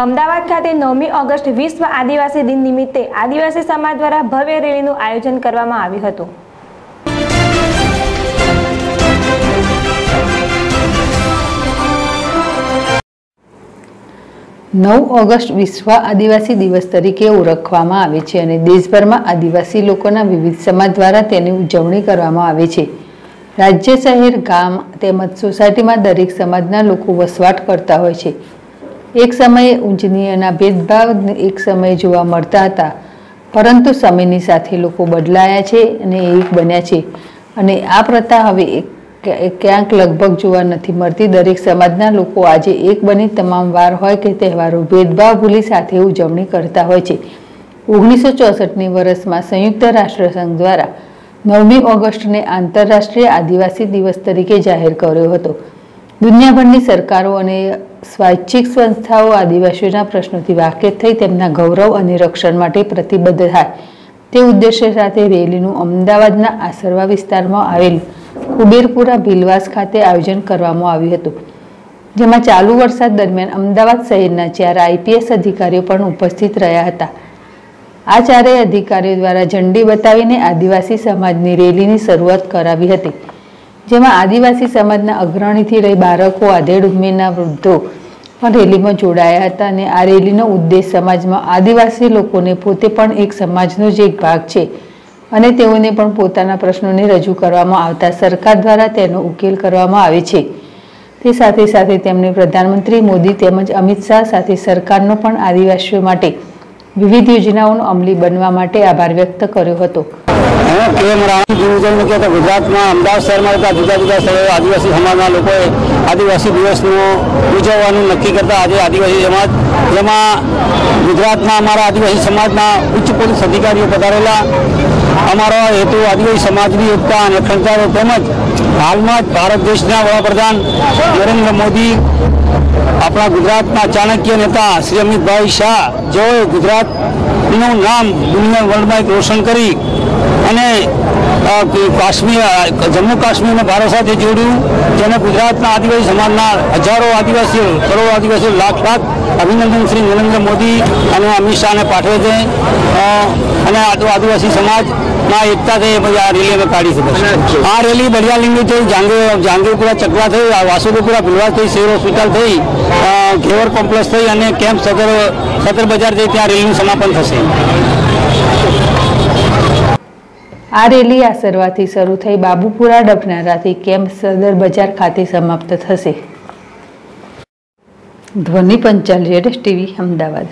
અમદાવાદ ખાતે નવમી ઓગસ્ટ વિશ્વ આદિવાસી દિન નિમિત્તે આદિવાસી સમાજ દ્વારા ભવ્ય રેલીનું આયોજન કરવામાં આવ્યું હતું. નવ ઓગસ્ટ વિશ્વ આદિવાસી દિવસ તરીકે ઓળખવામાં આવે છે અને દેશભરમાં આદિવાસી લોકોના વિવિધ સમાજ દ્વારા તેની ઉજવણી કરવામાં આવે છે. રાજ્ય, શહેર, ગામ તેમજ સોસાયટીમાં દરેક સમાજના લોકો વસવાટ કરતા હોય છે. એક સમયે નીચના ભેદભાવ એક સમયે જોવા મળતા હતા. પરંતુ સમયની સાથે લોકો બદલાયા છે અને એક બન્યા છે. અને આ પ્રથા હવે ક્યાંક લગભગ જોવા નથી મળતી. દરેક સમાજના લોકો આજે એક બની તમામ વાર હોય કે તહેવારો ભેદભાવ ભૂલી સાથે ઉજવણી કરતા હોય છે. ઓગણીસો ચોસઠની વર્ષમાં સંયુક્ત રાષ્ટ્રસંઘ દ્વારા નવમી ઓગસ્ટને આંતરરાષ્ટ્રીય આદિવાસી દિવસ તરીકે જાહેર કર્યો હતો. દુનિયાભરની સરકારો અને સ્વૈચ્છિક સંસ્થાઓ આદિવાસીઓના પ્રશ્નોથી વાકેફ થઈ તેમના ગૌરવ અને રક્ષણ માટે પ્રતિબદ્ધ થાય. તે ઉદ્દેશ્ય સાથે રેલીનું અમદાવાદના આસરવા વિસ્તારમાં આવેલ કુબેરપુરા ભીલવાસ ખાતે આયોજન કરવામાં આવ્યું હતું. જેમાં ચાલુ વરસાદ દરમિયાન અમદાવાદ શહેરના ચાર આઈપીએસ અધિકારીઓ પણ ઉપસ્થિત રહ્યા હતા. આ ચારેય અધિકારીઓ દ્વારા ઝંડી બતાવીને આદિવાસી સમાજની રેલીની શરૂઆત કરાવી હતી. જેમાં આદિવાસી સમાજના અગ્રણીથી રહી બાળકો, આધેડ ઉમેરના વૃદ્ધો પણ રેલીમાં જોડાયા હતા અને આ રેલીનો ઉદ્દેશ સમાજમાં આદિવાસી લોકોને પોતે પણ એક સમાજનો જ એક ભાગ છે અને તેઓને પણ પોતાના પ્રશ્નોને રજૂ કરવામાં આવતા સરકાર દ્વારા તેનો ઉકેલ કરવામાં આવે છે. તે સાથે સાથે તેમણે પ્રધાનમંત્રી મોદી તેમજ અમિત શાહ સાથે સરકારનો પણ આદિવાસીઓ માટે વિવિધ યોજનાઓનો અમલી બનવા માટે આભાર વ્યક્ત કર્યો હતો. હું કેમ રામજી કે ગુજરાતમાં અમદાવાદ શહેરમાં રહેતા જુદા જુદા સ્થળોએ આદિવાસી સમાજના લોકોએ આદિવાસી દિવસનું ઉજવવાનું નક્કી કરતા આજે આદિવાસી સમાજ, જેમાં ગુજરાતના અમારા આદિવાસી સમાજના ઉચ્ચ પોલીસ અધિકારીઓ પધારેલા. અમારો હેતુ આદિવાસી સમાજની એકતા અને અખંડતા તેમજ હાલમાં જ ભારત દેશના વડાપ્રધાન નરેન્દ્ર મોદી, આપણા ગુજરાતના ચાણક્ય નેતા શ્રી અમિતભાઈ શાહ, જેઓએ ગુજરાતનું નામ દુનિયા વર્લ્ડમાં એક રોશન કરી અને કાશ્મીર, જમ્મુ કાશ્મીરને ભારત સાથે જોડ્યું, જેને ગુજરાતના આદિવાસી સમાજના હજારો આદિવાસીઓ કરોડો આદિવાસીઓ લાખ લાખ અભિનંદન શ્રી નરેન્દ્ર મોદી અને અમિત શાહને પાઠવે છે. અને આદિવાસી સમાજમાં એકતા થઈ પછી આ રેલી અમે કાઢી શકીએ આ રેલી બઢિયાલિંગી થઈ જાંગે જાંગીરપુરા ચકલા થઈ વાસુદેપુરા ભીલવાસ થઈ સિવિલ હોસ્પિટલ થઈ ઘેવર કોમ્પ્લેક્સ થઈ અને કેમ્પ સદર સદર બજાર થઈ ત્યાં રેલીનું સમાપન થશે. આ રેલી આસરવાથી શરૂ થઈ બાબુપુરા ડફનારાથી કેમ્પ સદર બજાર ખાતે સમાપ્ત થશે. ધ્વનિ પંચાલ જેડેશ ટીવી, અમદાવાદ.